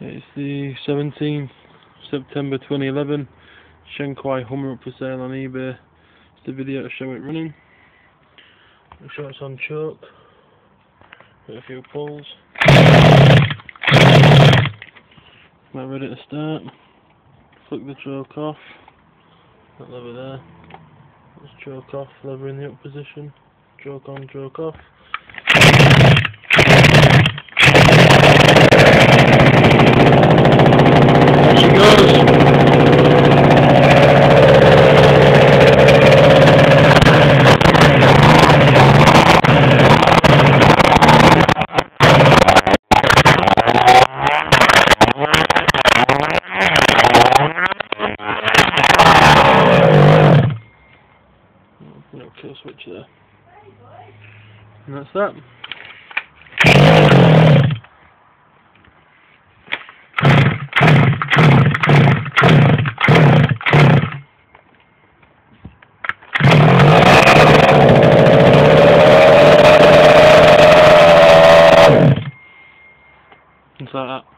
It's the 17th September 2011. Shengqi Hummer up for sale on eBay. It's the video to show it running. Make sure it's on choke. A few pulls. About ready to start. Flick the choke off. That lever there. Just choke off, lever in the up position. Choke on, choke off. No kill switch there. And that's that. It's like that.